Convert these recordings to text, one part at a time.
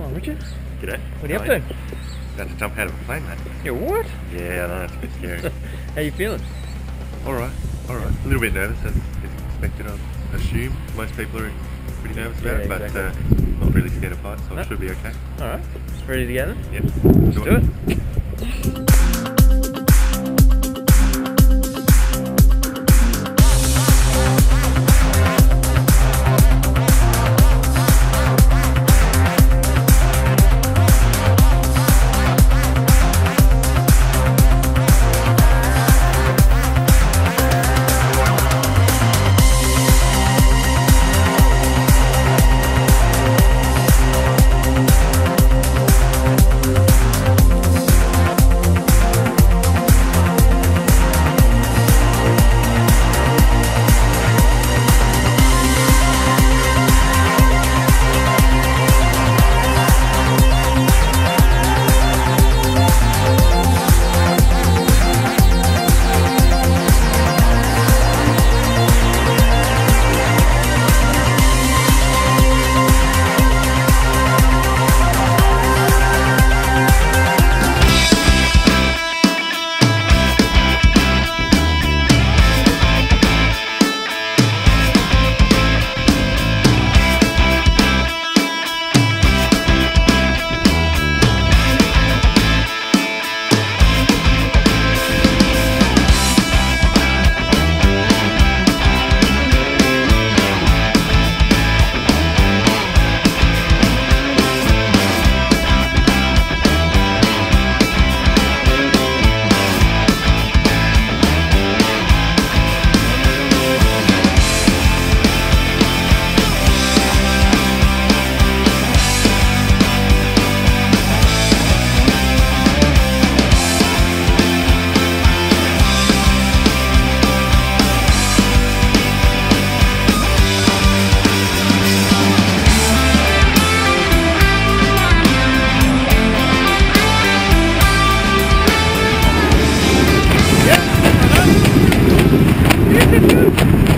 What are you up to? About to jump out of a plane, mate. Yeah, what? Yeah, I know, it's a bit scary. How you feeling? alright, alright. A little bit nervous as expected, I assume. Most people are pretty nervous about Yeah, it, but exactly. uh, not really scared of heights, so No. it should be okay. All right. Ready to go then? Yep. Let's do Woo!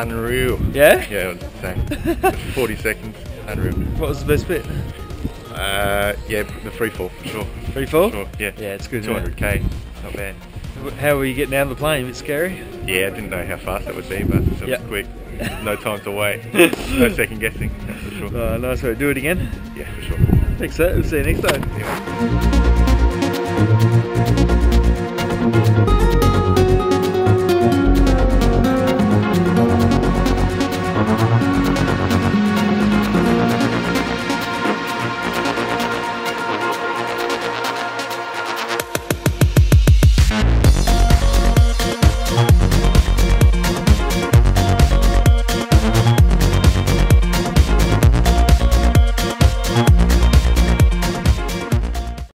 Unreal. Yeah? Yeah, same. 40 seconds, unreal. What was the best bit? Uh, yeah, the free fall, for sure. Free fall? Sure, yeah. Yeah, it's good. isn't it? 200k, not bad. How were you getting out of the plane? A bit scary? Yeah, I didn't know how fast that would be, but it was Yeah. quick. No time to wait. no second guessing, that's for sure. Uh, nice way to do it again. Yeah, for sure. Thanks, sir. We'll see you next time.